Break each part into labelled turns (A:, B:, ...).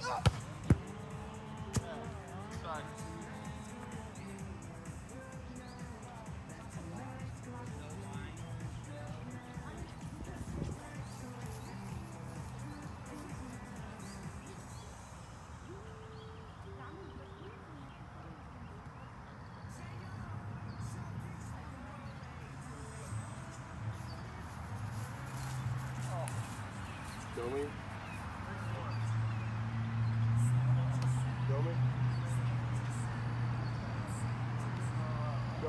A: stop,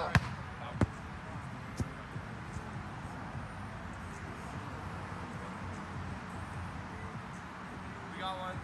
A: We
B: got one.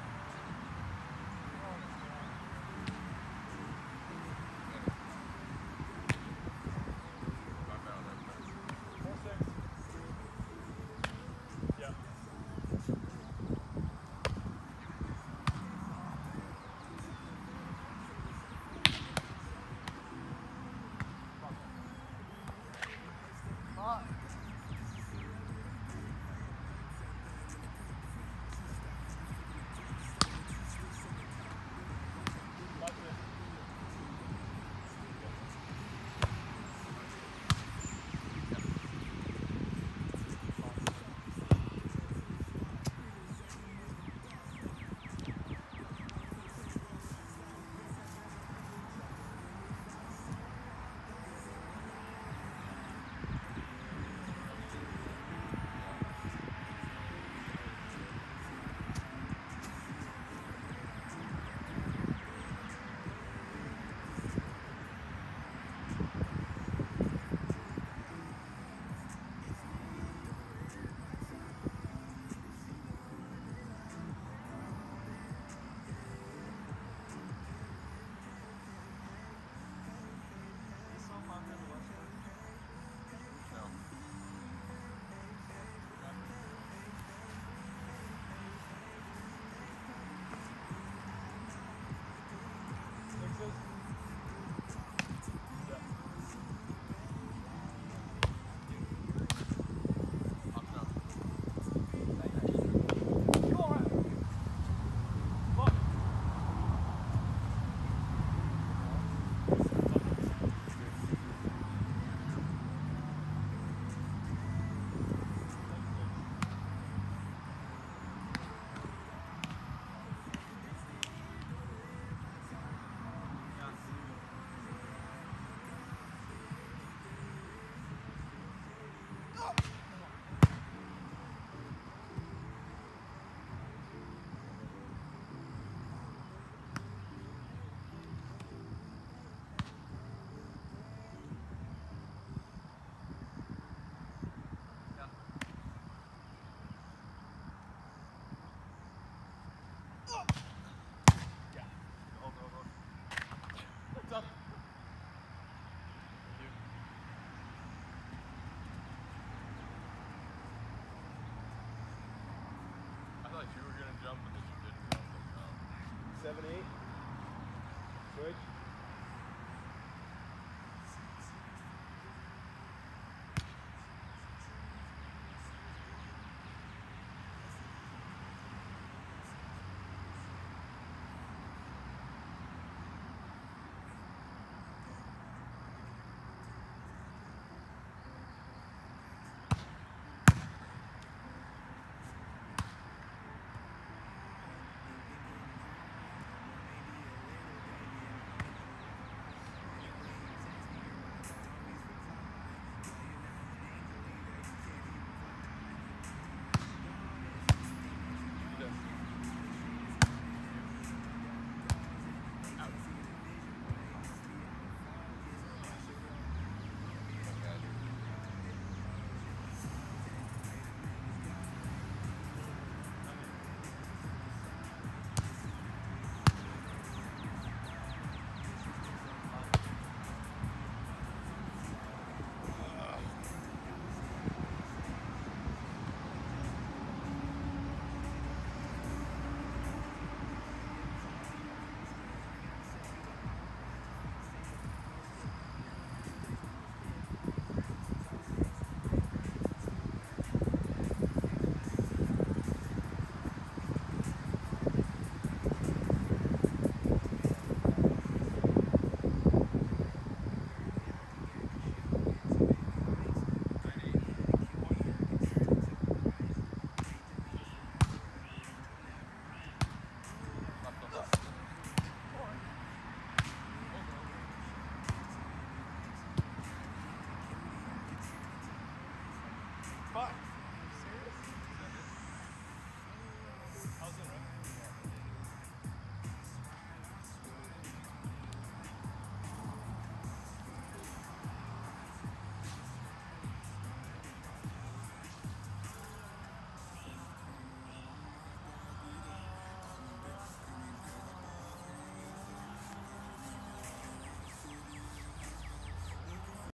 C: Seven eight.